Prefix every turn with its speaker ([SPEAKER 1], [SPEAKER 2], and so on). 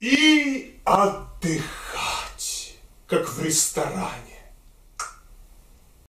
[SPEAKER 1] いいあって как в ресторане.